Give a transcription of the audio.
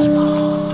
small.